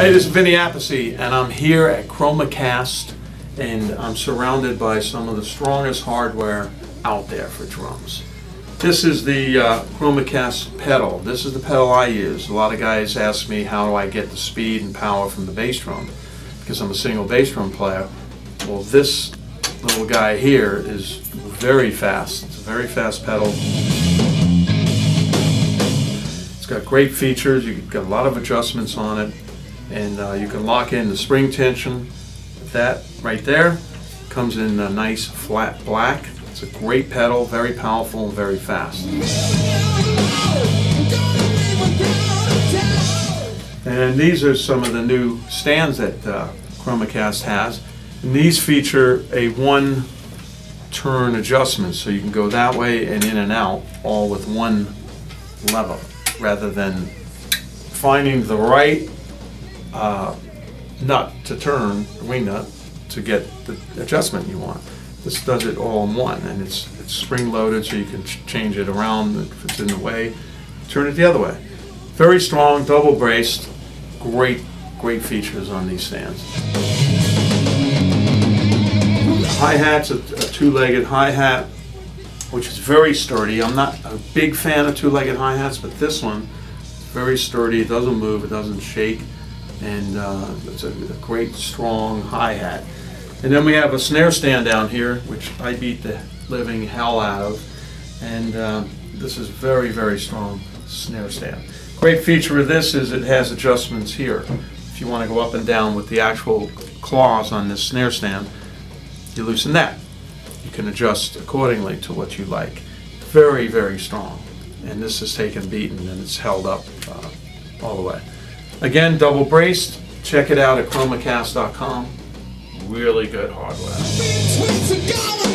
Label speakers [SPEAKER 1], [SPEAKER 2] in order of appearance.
[SPEAKER 1] Hey, this is Vinny Appice, and I'm here at ChromaCast, and I'm surrounded by some of the strongest hardware out there for drums. This is the uh, ChromaCast pedal. This is the pedal I use. A lot of guys ask me how do I get the speed and power from the bass drum, because I'm a single bass drum player. Well, this little guy here is very fast. It's a very fast pedal. It's got great features. You've got a lot of adjustments on it and uh, you can lock in the spring tension. That right there comes in a nice flat black. It's a great pedal, very powerful and very fast. And these are some of the new stands that uh, ChromaCast has. And these feature a one turn adjustment, so you can go that way and in and out all with one lever rather than finding the right uh, nut to turn, the wing nut, to get the adjustment you want. This does it all in one, and it's, it's spring loaded so you can ch- change it around if it's in the way, turn it the other way. Very strong, double braced, great, great features on these stands. Hi-hat's a, a two-legged hi-hat, which is very sturdy. I'm not a big fan of two-legged hi-hats, but this one, very sturdy, it doesn't move, it doesn't shake and uh, it's a, a great strong hi-hat. And then we have a snare stand down here, which I beat the living hell out of, and uh, this is very, very strong snare stand. Great feature of this is it has adjustments here. If you want to go up and down with the actual claws on this snare stand, you loosen that. You can adjust accordingly to what you like. Very, very strong. And this is taken beaten and it's held up uh, all the way. Again, double braced. Check it out at chromacast.com. Really good hardware.